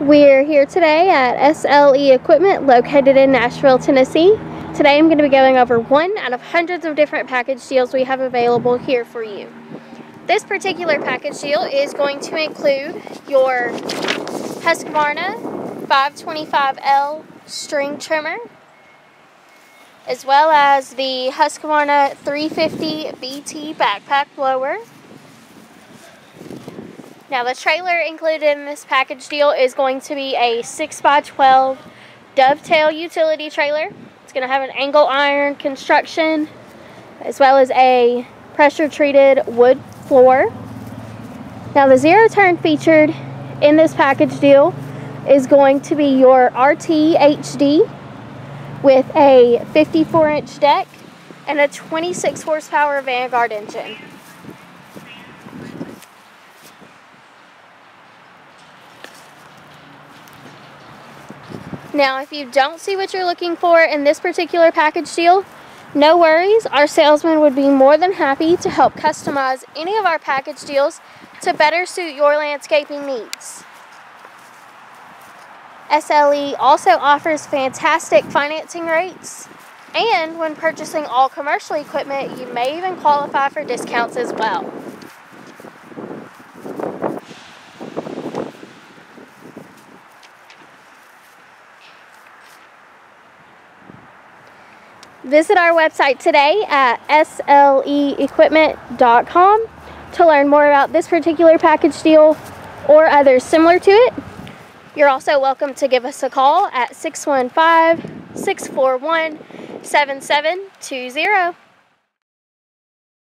We're here today at SLE Equipment located in Nashville, Tennessee. Today I'm going to be going over one out of hundreds of different package deals we have available here for you. This particular package deal is going to include your Husqvarna 525L string trimmer, as well as the Husqvarna 350 BT backpack blower, now the trailer included in this package deal is going to be a 6x12 dovetail utility trailer. It's going to have an angle iron construction as well as a pressure treated wood floor. Now the zero turn featured in this package deal is going to be your RT HD with a 54 inch deck and a 26 horsepower Vanguard engine. Now, if you don't see what you're looking for in this particular package deal, no worries. Our salesman would be more than happy to help customize any of our package deals to better suit your landscaping needs. SLE also offers fantastic financing rates, and when purchasing all commercial equipment, you may even qualify for discounts as well. Visit our website today at sleequipment.com to learn more about this particular package deal or others similar to it. You're also welcome to give us a call at 615 641 7720.